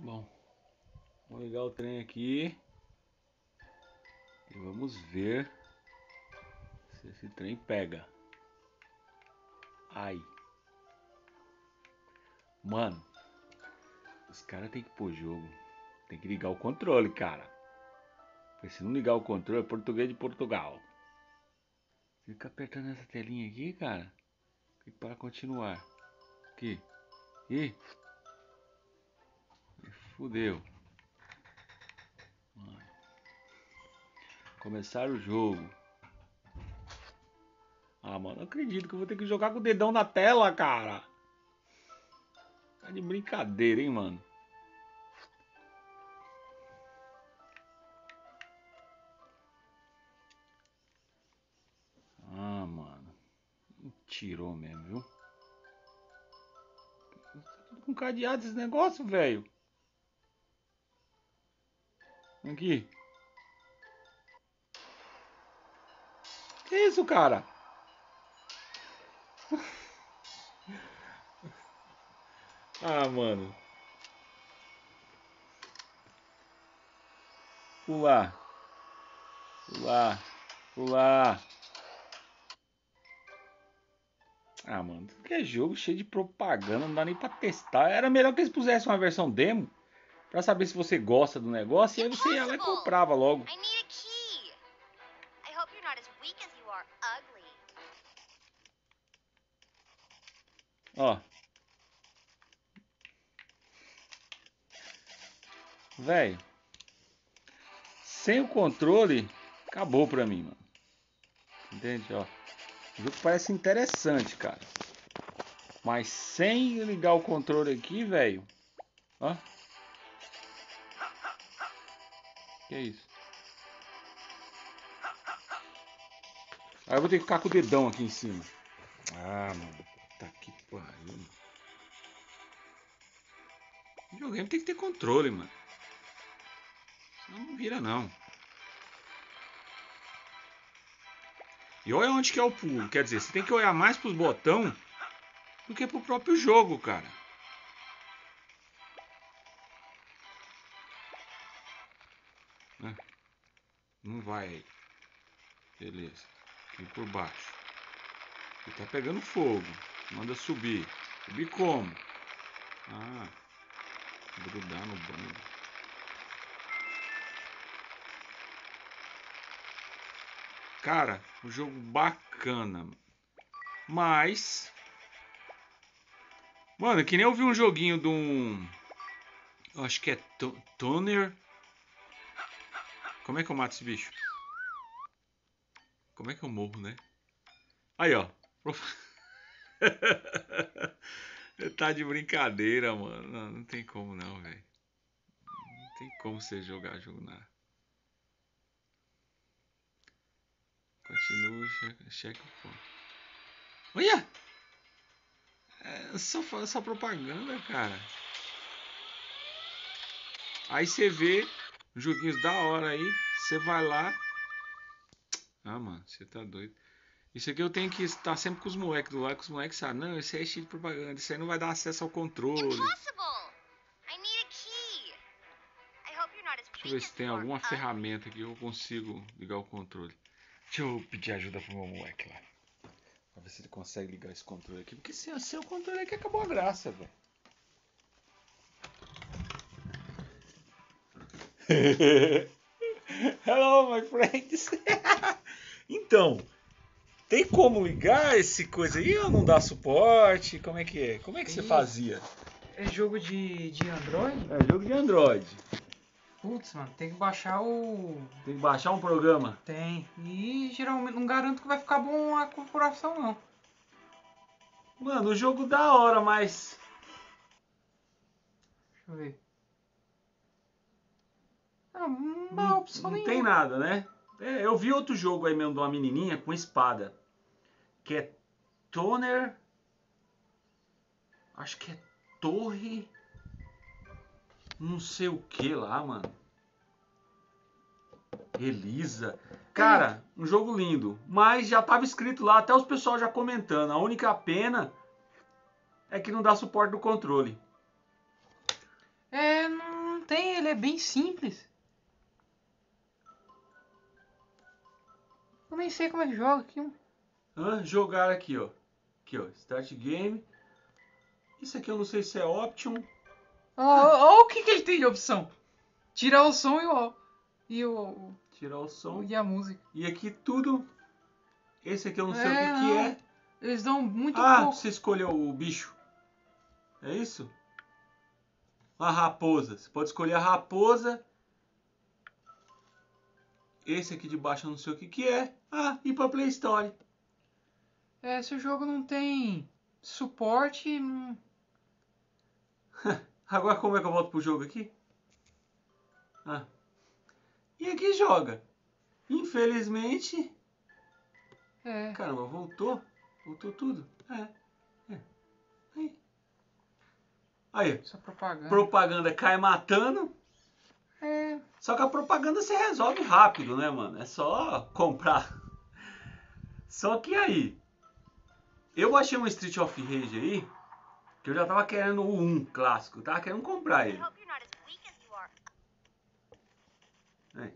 Bom, vou ligar o trem aqui e vamos ver se esse trem pega. Ai. Mano, os caras tem que pôr jogo. Tem que ligar o controle, cara. Porque se não ligar o controle, é português de Portugal. Fica apertando essa telinha aqui, cara. E para continuar. Aqui. Ih. Fudeu. Começar o jogo. Ah, mano, não acredito que eu vou ter que jogar com o dedão na tela, cara. Tá de brincadeira, hein, mano. Ah, mano. Tirou mesmo, viu? Tudo com cadeado esse negócio, velho. Aqui. Que isso, cara? ah, mano. Pular. Pular. Pular. Ah, mano, que jogo cheio de propaganda, não dá nem pra testar. Era melhor que eles pusessem uma versão demo para saber se você gosta do negócio e aí você ia lá e comprava logo. Ó. Velho. Sem o controle, acabou pra mim, mano. Entende, ó. O jogo parece interessante, cara. Mas sem ligar o controle aqui, velho. Ó. Que é isso? Aí eu vou ter que ficar com o dedão aqui em cima. Ah, mano. Tá que pariu. O videogame tem que ter controle, mano. Senão não vira, não. E olha onde que é o pulo. Quer dizer, você tem que olhar mais pros botões do que pro próprio jogo, cara. Não vai. Beleza. Aqui por baixo. Ele tá pegando fogo. Manda subir. Subir como? Ah. Grudar no banco. Cara, um jogo bacana. Mas. Mano, que nem eu vi um joguinho de um. Eu acho que é Toner como é que eu mato esse bicho? Como é que eu morro, né? Aí, ó. tá de brincadeira, mano. Não, não tem como não, velho. Não tem como você jogar jogo na. Continua, checa, o ponto. Olha! É só, só propaganda, cara. Aí você vê joguinhos da hora aí. Você vai lá. Ah, mano, você tá doido. Isso aqui eu tenho que estar sempre com os moleques do lado, que os moleques sabem, não, isso aí é cheio de propaganda, isso aí não vai dar acesso ao controle. Deixa eu ver se tem alguma ferramenta que eu consigo ligar o controle. Deixa eu pedir ajuda pro meu moleque lá. Pra ver se ele consegue ligar esse controle aqui. Porque se assim o controle aqui acabou a graça, velho. Hello, my friends. então, tem como ligar esse coisa aí ou não dá suporte? Como é que é? Como é que você fazia? É jogo de, de Android? É jogo de Android. Putz, mano, tem que baixar o. Tem que baixar um programa? Tem. E geralmente não garanto que vai ficar bom a configuração, não. Mano, o jogo da hora, mas. Deixa eu ver. Ah, não, não, não tem nada, né? É, eu vi outro jogo aí mesmo de uma menininha com espada. Que é Toner. Acho que é Torre. Não sei o que lá, mano. Elisa. Cara, um jogo lindo. Mas já tava escrito lá, até os pessoal já comentando. A única pena é que não dá suporte do controle. É, não ele é bem simples. Eu nem sei como é que joga aqui. Hã? Jogar aqui, ó. Aqui, ó. Start game. Isso aqui eu não sei se é option. Olha o que, que ele tem de opção. Tirar o som e o. E o. Tirar o som. E a música. E aqui tudo. Esse aqui eu não sei É, o que, que não. é. Eles dão muito Ah, pouco. você escolheu o bicho. É isso? Uma raposa. Você pode escolher a raposa. Esse aqui de baixo eu não sei o que, que é. Ah, e pra Play Store. É, se o jogo não tem suporte. hum, Agora como é que eu volto pro jogo aqui? Ah. E aqui joga. Infelizmente. É. Caramba, voltou. Voltou tudo. É. é. Aí. Aí. Só propaganda. Propaganda cai matando. É. Só que a propaganda se resolve rápido, né, mano? É só comprar. Só que aí. Eu baixei um Street of Rage aí. Que eu já tava querendo o 1 clássico. Tava querendo comprar ele. É.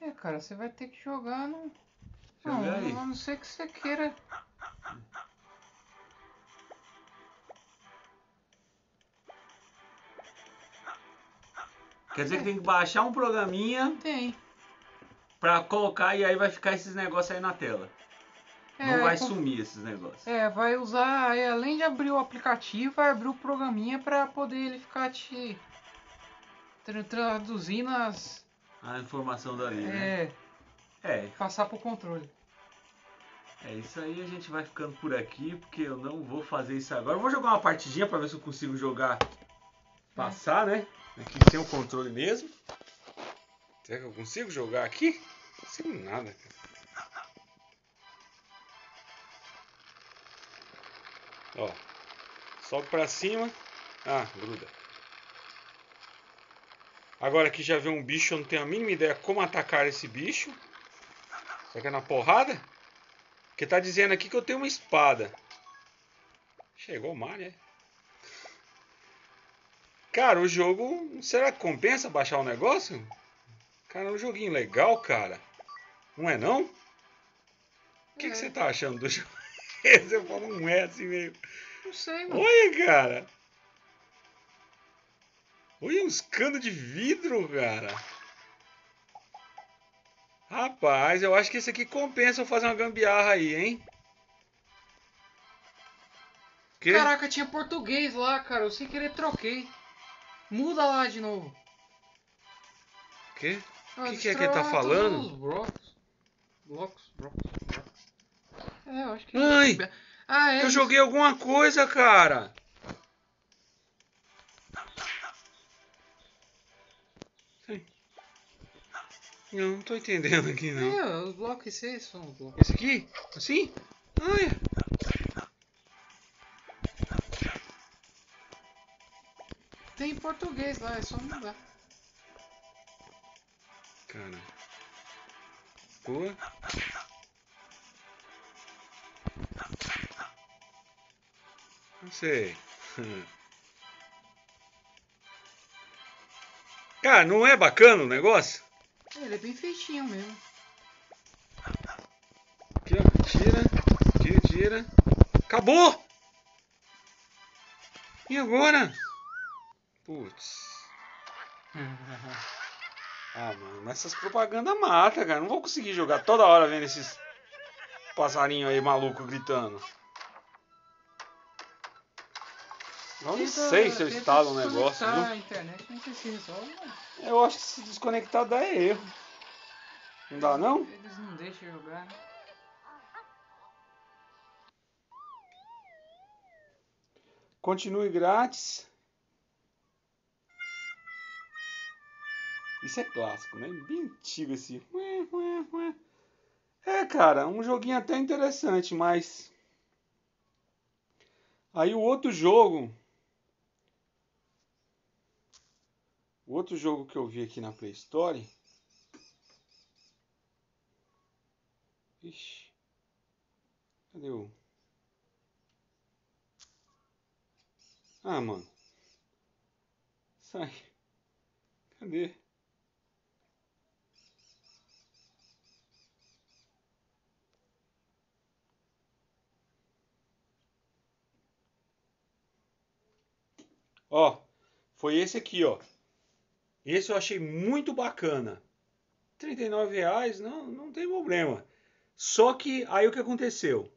É, cara, você vai ter que jogar no. Não, a não ser que você queira. Quer dizer que tem que baixar um programinha Tem. pra colocar e aí vai ficar esses negócios aí na tela. É, Não vai com- sumir esses negócios. É, vai usar, aí, além de abrir o aplicativo, vai abrir o programinha pra poder ele ficar te tra- traduzindo as. A informação dali, né? É, É, passar pro controle. é isso aí. A gente vai ficando por aqui porque eu não vou fazer isso agora. Eu vou jogar uma partidinha pra ver se eu consigo jogar. Passar, né? Aqui sem o controle mesmo. Será que eu consigo jogar aqui? Consigo nada. Ó, sobe pra cima. Ah, gruda. Agora aqui já vê um bicho, eu não tenho a mínima ideia como atacar esse bicho. Será que é na porrada? Porque tá dizendo aqui que eu tenho uma espada. Chegou o Mario, é? Cara, o jogo. Será que compensa baixar o negócio? Cara, é um joguinho legal, cara. Não é não? O que, que É. você tá achando do jogo? Você falou um é assim meio. Não sei, mano. Olha, cara. Olha uns canos de vidro, cara. Rapaz, eu acho que esse aqui compensa eu fazer uma gambiarra aí, hein? Que? Caraca, tinha português lá, cara. Eu sem querer troquei. Muda lá de novo. Que? Ah, Que que é que ele tá falando? blocos. Blocos, blocos, blocos. É, eu acho que. Ai! Ah, é. Eu isso. joguei alguma coisa, cara. Não, não tô entendendo aqui não. É, os blocos, esses são os blocos. Esse aqui? Assim? Ah, é. Tem em português lá, é só mudar. Cara. Boa. Não sei. Cara, não é bacana o negócio? Ele é bem feitinho mesmo. Aqui, ó. Tira, tira, tira. Acabou! E agora? Putz. Ah, mano, mas essas propagandas mata, cara. Não vou conseguir jogar toda hora vendo esses passarinhos aí maluco gritando. Eu não Tenta- sei se eu instalo um negócio, viu? A internet não sei se resolve, mas Eu acho que se desconectar dá erro. Não dá não? eles não deixam jogar. né? Continue grátis. Isso é clássico, né? Bem antigo esse. É, cara, um joguinho até interessante, mas. Aí o outro jogo. O outro jogo que eu vi aqui na Play Store. Ixi. Cadê o. Ah, mano. Sai. Cadê? Ó, foi esse aqui, ó. Esse eu achei muito bacana. 39 reais, não, não tem problema. Só que aí o que aconteceu?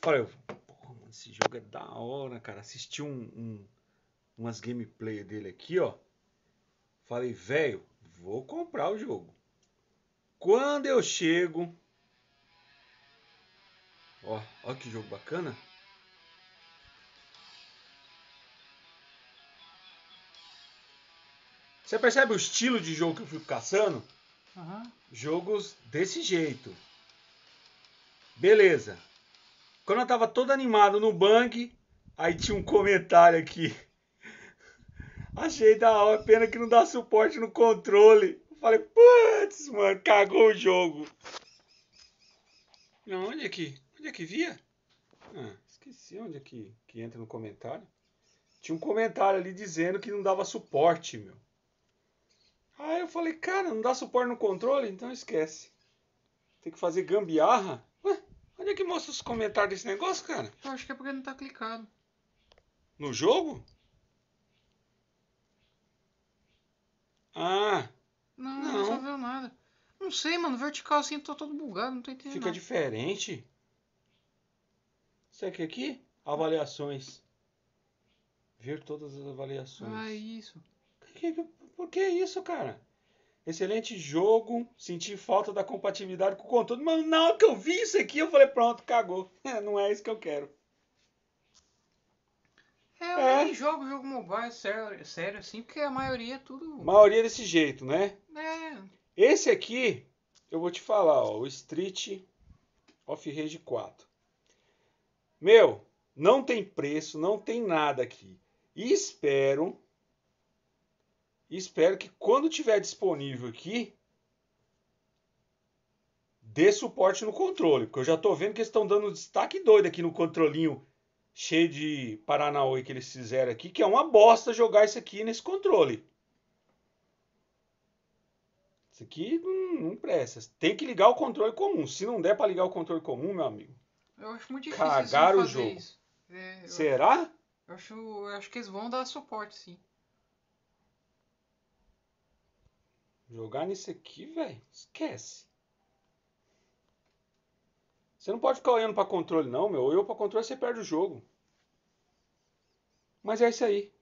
Falei, porra, mano, esse jogo é da hora, cara. Assisti um, um, umas gameplay dele aqui, ó. Falei, velho, vou comprar o jogo. Quando eu chego. Ó, ó que jogo bacana. Você percebe o estilo de jogo que eu fico caçando? Aham. Jogos desse jeito. Beleza. Quando eu tava todo animado no bang, aí tinha um comentário aqui. Achei da hora, pena que não dá suporte no controle. Eu falei, putz, mano, cagou o jogo. Não, onde é que, onde é que via? Ah, esqueci onde é que, que entra no comentário. Tinha um comentário ali dizendo que não dava suporte, meu. Aí eu falei, cara, não dá suporte no controle? Então esquece. Tem que fazer gambiarra. Ué, onde é que mostra os comentários desse negócio, cara? Eu acho que é porque não tá clicado. No jogo? Ah, Não, Não. não resolveu nada. Não sei, mano. Vertical assim, tô todo bugado, não tô entendendo. fica nada. diferente. Isso aqui aqui? Avaliações. Ver todas as avaliações. Ah, isso. Que- que- Por que isso, cara? Excelente jogo. Senti falta da compatibilidade com o controle. Mas na hora que eu vi isso aqui, eu falei, pronto, cagou. Não é isso que eu quero. É, eu É. nem jogo jogo mobile sério, sério assim, porque a maioria é tudo. A maioria desse jeito, né? É, Esse aqui, eu vou te falar, ó, o Street of Rage 4. Meu, não tem preço, não tem nada aqui. E espero, espero que quando tiver disponível aqui, dê suporte no controle, porque eu já tô vendo que eles estão dando um destaque doido aqui no controlinho cheio de Paranauê que eles fizeram aqui, que é uma bosta jogar isso aqui nesse controle. Isso aqui não, não presta. Tem que ligar o controle comum. Se não der para ligar o controle comum, meu amigo. eu acho muito difícil Cagaram o jogo. É, eu, Será? acho, eu acho que eles vão dar suporte, sim. Jogar nisso aqui, velho, esquece. Você não pode ficar olhando para controle, não, meu. Eu para controle você perde o jogo. Mas é isso aí.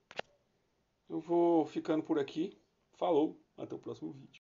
Eu vou ficando por aqui. Falou. Até o próximo vídeo.